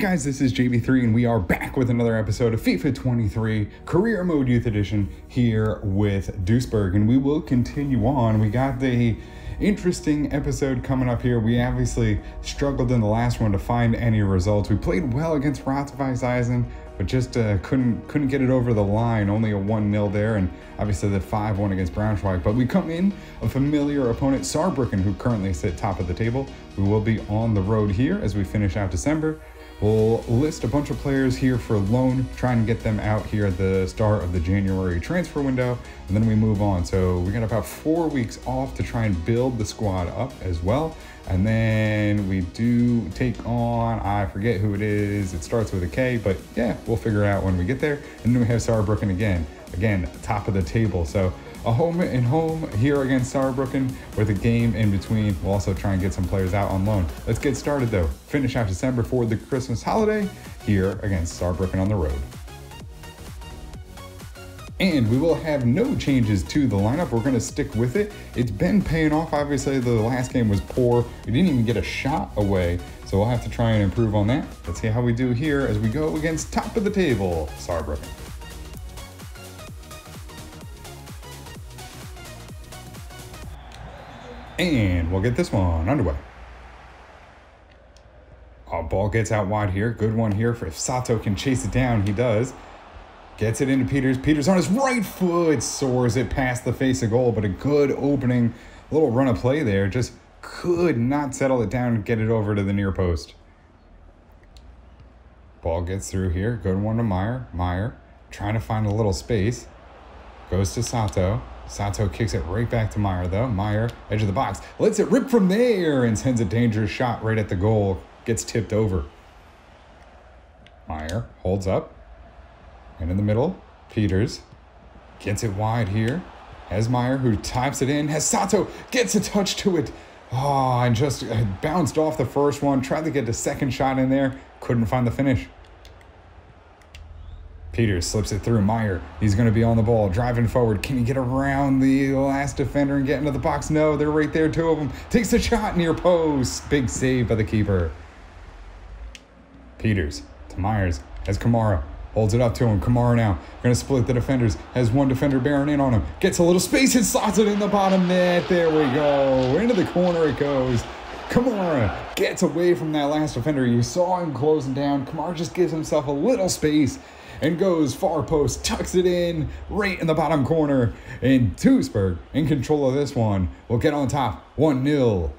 Guys, this is JB3 and we are back with another episode of FIFA 23 Career Mode Youth Edition here with Duisburg and we will continue on. We got the interesting episode coming up here. We obviously struggled in the last one to find any results. We played well against Rotweiss but just uh, couldn't couldn't get it over the line. Only a 1-0 there, and obviously the 5-1 against Braunschweig. But we come in a familiar opponent, Saarbrücken, who currently sit top of the table. We will be on the road here as we finish out December. We'll list a bunch of players here for loan, try and get them out here at the start of the January transfer window, and then we move on. So we got about four weeks off to try and build the squad up as well. And then we do take on, I forget who it is. It starts with a K, but yeah, we'll figure out when we get there. And then we have Saarbrücken again, again, top of the table. So a home and home here against Saarbrücken with a game in between. We'll also try and get some players out on loan. Let's get started though. Finish out December for the Christmas holiday here against Saarbrücken on the road. And we will have no changes to the lineup. We're going to stick with it. It's been paying off. Obviously, the last game was poor. We didn't even get a shot away. So we'll have to try and improve on that. Let's see how we do here as we go against top of the table, Saarbrücken. And we'll get this one underway. Oh, ball gets out wide here. Good one here. For if Sato can chase it down, he does. Gets it into Peters. Peters on his right foot soars it past the face of goal, but a good opening A little run of play there. Just could not settle it down and get it over to the near post. Ball gets through here. Good one to Meyer. Meyer trying to find a little space. Goes to Sato. Sato kicks it right back to Meyer, though. Meyer, edge of the box, lets it rip from there and sends a dangerous shot right at the goal. Gets tipped over. Meyer holds up. And in the middle, Peters gets it wide here. Has Meyer, who types it in. Has Sato, gets a touch to it. Oh, and just uh, bounced off the first one. Tried to get the second shot in there. Couldn't find the finish. Peters slips it through Meyer. He's going to be on the ball, driving forward. Can he get around the last defender and get into the box? No, they're right there, two of them. Takes a shot near post. Big save by the keeper. Peters to Myers. Has Kamara. Holds it up to him. Kamara now. Going to split the defenders. Has one defender bearing in on him. Gets a little space and slots it in the bottom net. There we go. Into the corner it goes. Kamara gets away from that last defender. You saw him closing down. Kamara just gives himself a little space and goes far post, tucks it in right in the bottom corner. And Duisburg in control of this one will get on top 1 0.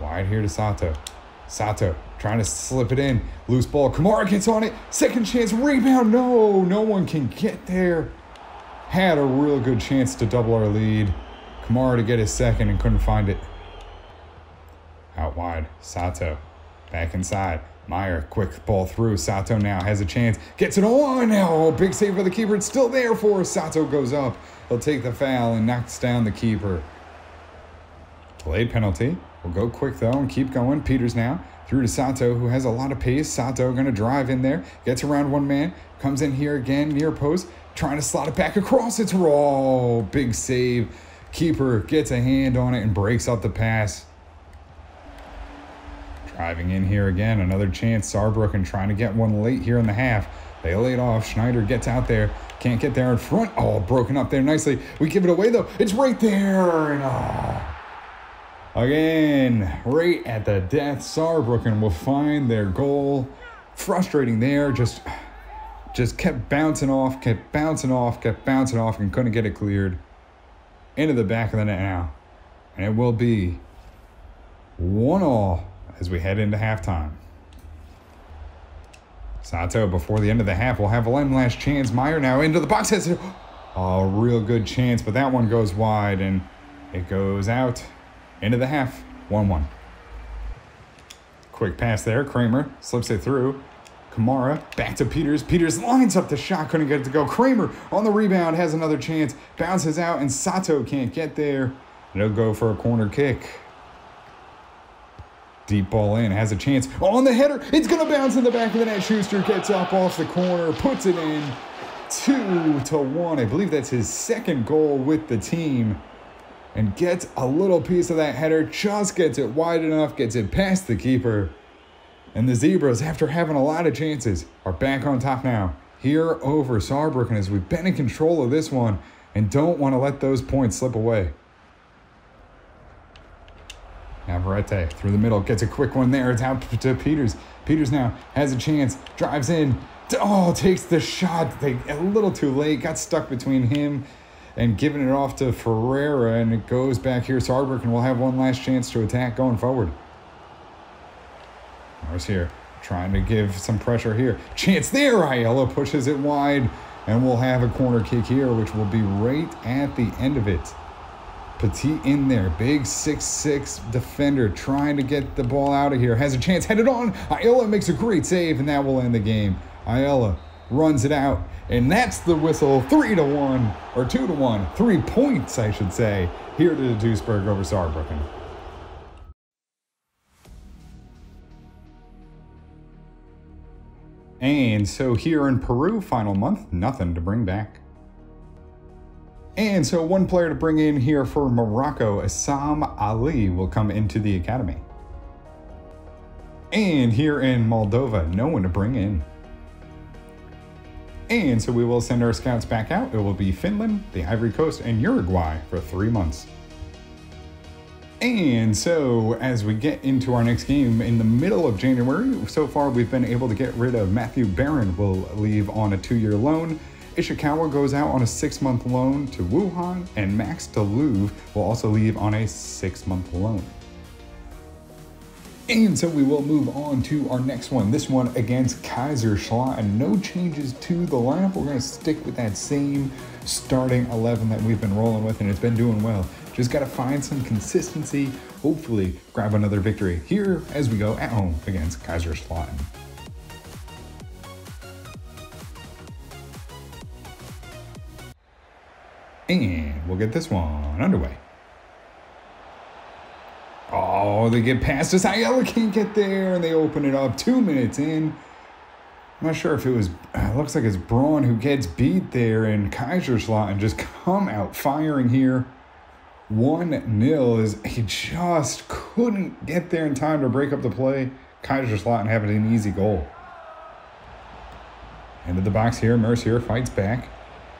Wide here to Sato. Sato trying to slip it in. Loose ball. Kamara gets on it. Second chance. Rebound. No, no one can get there. Had a real good chance to double our lead. Kamara to get his second and couldn't find it. Out wide. Sato. Back inside. Meyer, quick ball through. Sato now has a chance. Gets it on. Oh, big save by the keeper. It's still there for. Sato goes up. He'll take the foul and knocks down the keeper. Delayed penalty. We'll go quick though and keep going. Peters now through to Sato, who has a lot of pace. Sato going to drive in there. Gets around one man. Comes in here again near post. Trying to slot it back across. It's raw. Big save. Keeper gets a hand on it and breaks up the pass. Driving in here again, another chance. Saarbrücken trying to get one late here in the half. They laid off. Schneider gets out there. Can't get there in front. Oh, broken up there nicely. We give it away though. It's right there. And oh. Again, right at the death. Saarbrücken will find their goal. Frustrating there. Just, just kept bouncing off, kept bouncing off, kept bouncing off, and couldn't get it cleared. Into the back of the net now. And it will be one all as we head into halftime. Sato, before the end of the half, will have one last chance. Meyer now into the box. Has a oh, real good chance, but that one goes wide and it goes out into the half. 1 1. Quick pass there. Kramer slips it through. Kamara back to Peters. Peters lines up the shot, couldn't get it to go. Kramer on the rebound has another chance, bounces out, and Sato can't get there. It'll go for a corner kick. Deep ball in, has a chance. On the header, it's going to bounce in the back of the net. Schuster gets up off the corner, puts it in. Two to one. I believe that's his second goal with the team. And gets a little piece of that header, just gets it wide enough, gets it past the keeper. And the Zebras, after having a lot of chances, are back on top now. Here over Saarbrücken as we've been in control of this one and don't want to let those points slip away. Navarrete through the middle gets a quick one there. It's out to Peters. Peters now has a chance, drives in. Oh, takes the shot. They a little too late. Got stuck between him and giving it off to Ferreira, and it goes back here. Saarbrücken will have one last chance to attack going forward. Mars here trying to give some pressure here. Chance there. Ayala pushes it wide, and we'll have a corner kick here, which will be right at the end of it. Petit in there, big six-six defender trying to get the ball out of here. Has a chance, headed on. Ayala makes a great save, and that will end the game. Ayala runs it out, and that's the whistle. Three to one, or two to one, three points, I should say, here to the Duisburg over Saarbrücken. And so here in Peru, final month, nothing to bring back. And so one player to bring in here for Morocco, Assam Ali, will come into the academy. And here in Moldova, no one to bring in. And so we will send our scouts back out. It will be Finland, the Ivory Coast, and Uruguay for three months. And so, as we get into our next game in the middle of January, so far we've been able to get rid of Matthew Barron, will leave on a two year loan. Ishikawa goes out on a six month loan to Wuhan, and Max DeLuve will also leave on a six month loan. And so we will move on to our next one. This one against Kaiser. And no changes to the lineup. We're going to stick with that same starting 11 that we've been rolling with, and it's been doing well. Just got to find some consistency. Hopefully, grab another victory here as we go at home against Kaiser Kaiserslautern. And we'll get this one underway. Oh, they get past us. Ayala can't get there, and they open it up two minutes in. I'm not sure if it was, uh, it looks like it's Braun who gets beat there, and Kaiserslautern and just come out firing here. 1 0 is he just couldn't get there in time to break up the play. Kaiserslautern having an easy goal. Into the box here, Mercier fights back.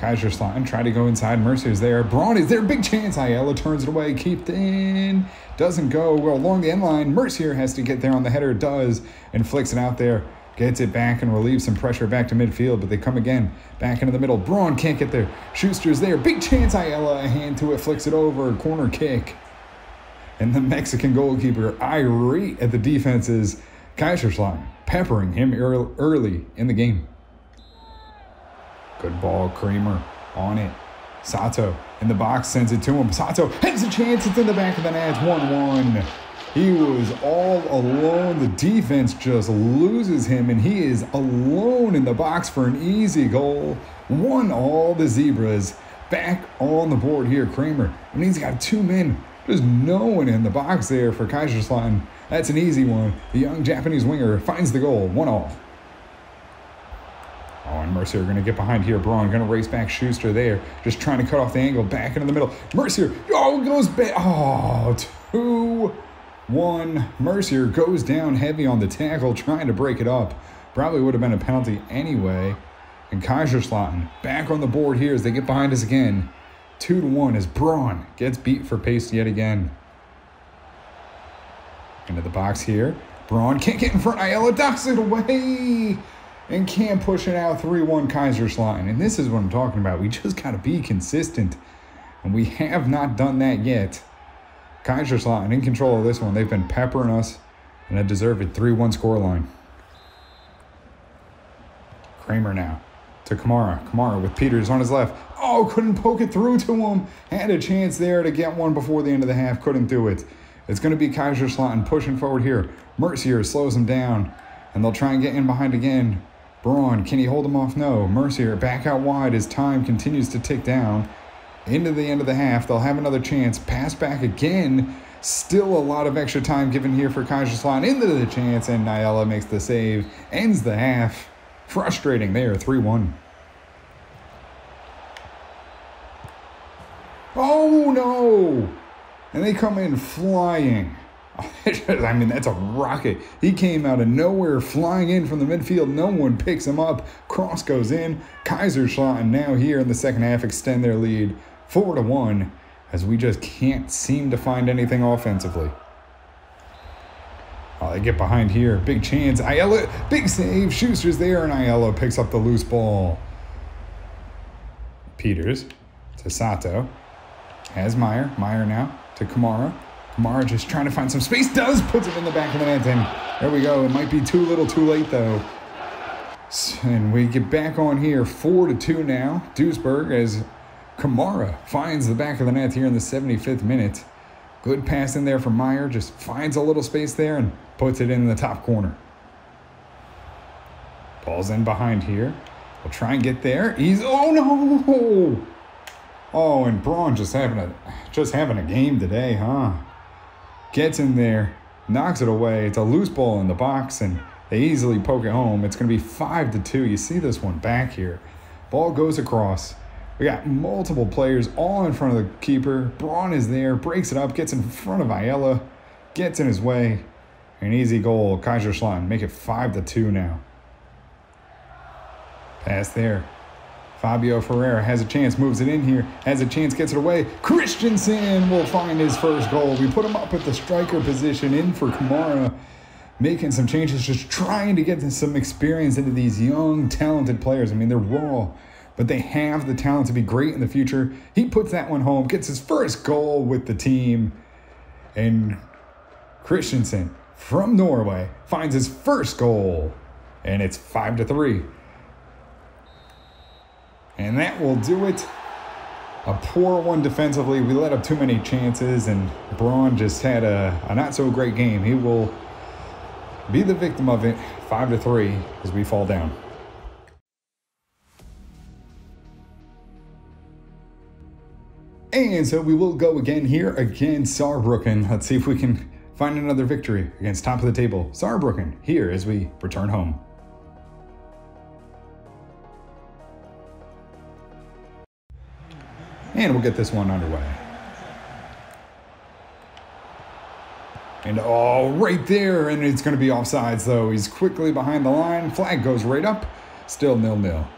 Kaiserslautern try to go inside. Mercier's there. Braun is there. Big chance. Ayala turns it away. Keep in. Doesn't go well along the end line. Mercier has to get there on the header. Does and flicks it out there. Gets it back and relieves some pressure back to midfield, but they come again. Back into the middle. Braun can't get there. Schuster's there. Big chance. Ayala a hand to it. Flicks it over. Corner kick. And the Mexican goalkeeper irate at the defenses. Kaiserslautern peppering him early in the game. Good ball, Kramer on it. Sato in the box sends it to him. Sato has a chance. It's in the back of the net. 1 1. He was all alone. The defense just loses him, and he is alone in the box for an easy goal. One all the Zebras back on the board here. Kramer, and he's got two men. There's no one in the box there for Kaiserslautern. That's an easy one. The young Japanese winger finds the goal. One all. And Mercier going to get behind here. Braun going to race back Schuster there. Just trying to cut off the angle. Back into the middle. Mercier. Oh, goes back. Oh, two, one. Mercier goes down heavy on the tackle, trying to break it up. Probably would have been a penalty anyway. And Kaiserslautern back on the board here as they get behind us again. Two to one as Braun gets beat for pace yet again. Into the box here. Braun can't get in front. Ayala ducks it away and can't push it out 3 1 Kaiserslautern. And this is what I'm talking about. We just got to be consistent. And we have not done that yet. Kaiserslautern in control of this one. They've been peppering us and a deserved 3 1 scoreline. Kramer now to Kamara. Kamara with Peters on his left. Oh, couldn't poke it through to him. Had a chance there to get one before the end of the half. Couldn't do it. It's going to be Kaiserslautern pushing forward here. Mercier slows him down. And they'll try and get in behind again. Braun, can he hold him off? No. Mercier back out wide as time continues to tick down. Into the end of the half, they'll have another chance. Pass back again. Still a lot of extra time given here for Kaiserslautern. Into the chance, and Ayala makes the save. Ends the half. Frustrating there, 3 1. Oh no! And they come in flying. I mean, that's a rocket. He came out of nowhere, flying in from the midfield. No one picks him up. Cross goes in. Kaiserslautern now here in the second half extend their lead four to one, as we just can't seem to find anything offensively. Oh, they get behind here. Big chance. Ayala, big save. Schuster's there, and Ayala picks up the loose ball. Peters to Sato. Has Meyer. Meyer now to Kamara. Kamara is trying to find some space. Does puts it in the back of the net. And there we go. It might be too little, too late though. And we get back on here, four to two now. Duisburg as Kamara finds the back of the net here in the 75th minute. Good pass in there from Meyer. Just finds a little space there and puts it in the top corner. Ball's in behind here. We'll try and get there. He's oh no! Oh, and Braun just having a just having a game today, huh? Gets in there, knocks it away. It's a loose ball in the box, and they easily poke it home. It's going to be five to two. You see this one back here. Ball goes across. We got multiple players all in front of the keeper. Braun is there, breaks it up, gets in front of Ayala, gets in his way. An easy goal. Kaiser Kaiserslautern make it five to two now. Pass there. Fabio Ferreira has a chance, moves it in here, has a chance, gets it away. Christensen will find his first goal. We put him up at the striker position in for Kamara, making some changes, just trying to get some experience into these young, talented players. I mean, they're raw, but they have the talent to be great in the future. He puts that one home, gets his first goal with the team, and Christensen from Norway finds his first goal, and it's five to three. And that will do it. A poor one defensively. We let up too many chances, and Braun just had a, a not so great game. He will be the victim of it. Five to three as we fall down. And so we will go again here against Saarbrücken. Let's see if we can find another victory against top of the table. Saarbrücken here as we return home. And we'll get this one underway. And oh, right there, and it's going to be offsides though. He's quickly behind the line. Flag goes right up. Still nil nil.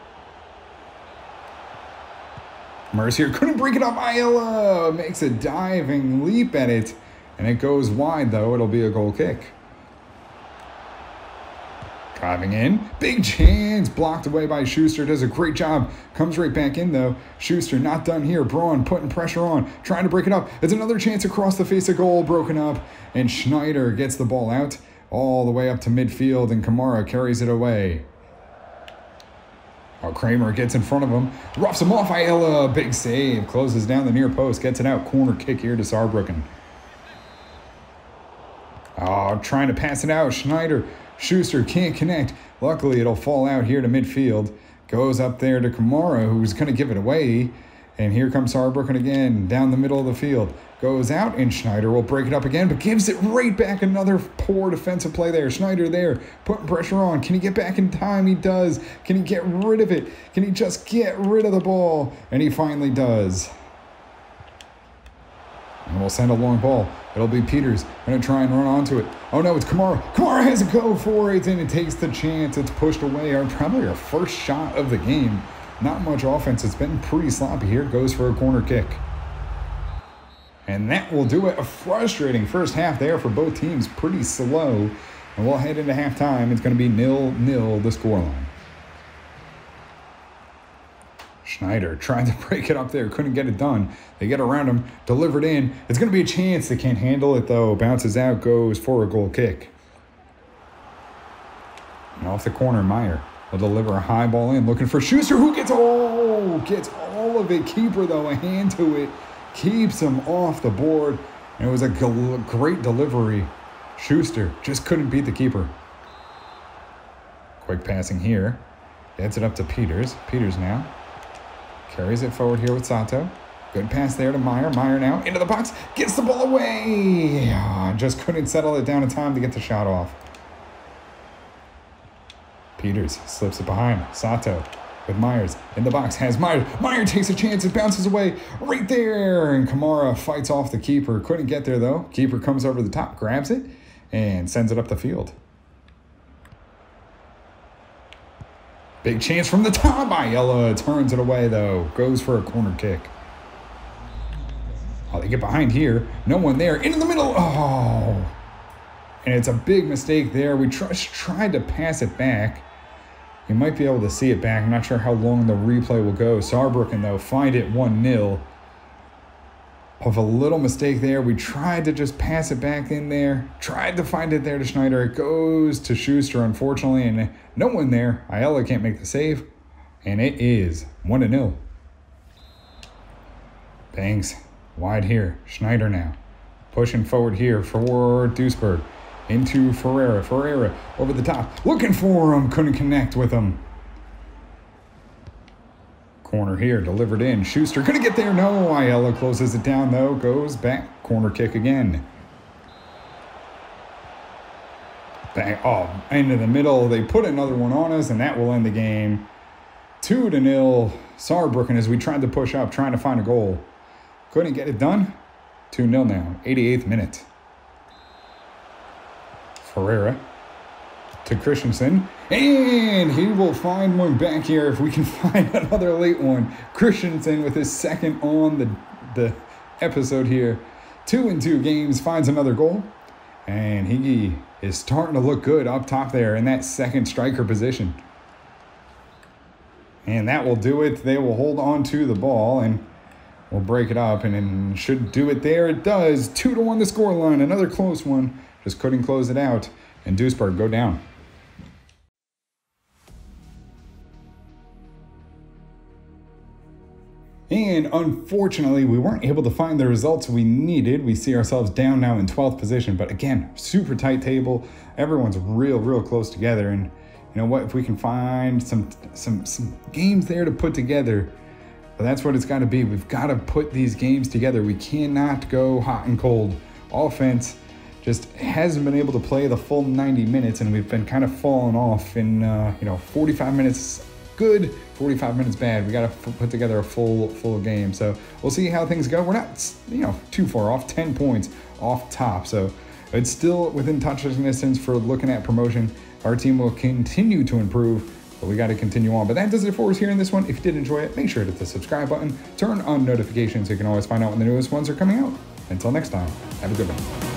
Mercier couldn't break it up. Ayala makes a diving leap at it, and it goes wide though. It'll be a goal kick. Driving in. Big chance. Blocked away by Schuster. Does a great job. Comes right back in, though. Schuster not done here. Braun putting pressure on. Trying to break it up. It's another chance across the face of goal. Broken up. And Schneider gets the ball out all the way up to midfield. And Kamara carries it away. Oh, Kramer gets in front of him. Roughs him off. Ayala. Big save. Closes down the near post. Gets it out. Corner kick here to Saarbrücken. Oh, trying to pass it out. Schneider Schuster can't connect. Luckily, it'll fall out here to midfield. Goes up there to Kamara, who's going to give it away. And here comes Saarbrücken again, down the middle of the field. Goes out, and Schneider will break it up again, but gives it right back. Another poor defensive play there. Schneider there, putting pressure on. Can he get back in time? He does. Can he get rid of it? Can he just get rid of the ball? And he finally does. And we'll send a long ball. It'll be Peters. Gonna try and run onto it. Oh no, it's Kamara. Kamara has a go for it, and it takes the chance. It's pushed away. Our probably our first shot of the game. Not much offense. It's been pretty sloppy here. Goes for a corner kick. And that will do it. A frustrating first half there for both teams. Pretty slow. And we'll head into halftime. It's going to be nil-nil the scoreline. Schneider trying to break it up there, couldn't get it done. They get around him, delivered in. It's going to be a chance. They can't handle it though. Bounces out, goes for a goal kick. And off the corner, Meyer will deliver a high ball in, looking for Schuster, who gets oh gets all of it. Keeper though, a hand to it, keeps him off the board. And it was a great delivery. Schuster just couldn't beat the keeper. Quick passing here. Gets it up to Peters. Peters now Carries it forward here with Sato. Good pass there to Meyer. Meyer now into the box. Gets the ball away. Oh, just couldn't settle it down in time to get the shot off. Peters slips it behind. Sato with Myers in the box. Has Myers. Myers takes a chance. It bounces away right there. And Kamara fights off the keeper. Couldn't get there though. Keeper comes over the top, grabs it, and sends it up the field. Big chance from the top. Ayala turns it away though. Goes for a corner kick. Oh, they get behind here. No one there. Into the middle. Oh. And it's a big mistake there. We tr tried to pass it back. You might be able to see it back. I'm not sure how long the replay will go. Saarbrücken, though, find it 1-0. Of a little mistake there. We tried to just pass it back in there. Tried to find it there to Schneider. It goes to Schuster, unfortunately, and no one there. Ayala can't make the save. And it is 1-0. Banks wide here. Schneider now. Pushing forward here for Duisburg into Ferreira. Ferreira over the top, looking for him, couldn't connect with him. Corner here, delivered in. Schuster gonna get there. No, Ayala closes it down though. Goes back, corner kick again. Back, oh, into the middle. They put another one on us, and that will end the game. Two to nil. Saarbrücken as we tried to push up, trying to find a goal. Couldn't get it done. 2 0 now, 88th minute. Ferreira to Christensen. And he will find one back here if we can find another late one. Christensen with his second on the, the episode here. Two and two games, finds another goal. And he is starting to look good up top there in that second striker position. And that will do it. They will hold on to the ball and we'll break it up and it should do it there. It does. Two to one the scoreline. Another close one. Just couldn't close it out. And Duisburg go down. And unfortunately, we weren't able to find the results we needed. We see ourselves down now in 12th position. But again, super tight table. Everyone's real, real close together. And you know what? If we can find some some some games there to put together, that's what it's got to be. We've got to put these games together. We cannot go hot and cold. Offense just hasn't been able to play the full 90 minutes, and we've been kind of falling off in uh, you know 45 minutes good, 45 minutes bad. We got to put together a full full game. So we'll see how things go. We're not you know too far off, 10 points off top. So it's still within touching distance for looking at promotion. Our team will continue to improve. But we got to continue on. But that does it for us here in this one. If you did enjoy it, make sure to hit the subscribe button, turn on notifications so you can always find out when the newest ones are coming out. Until next time, have a good one.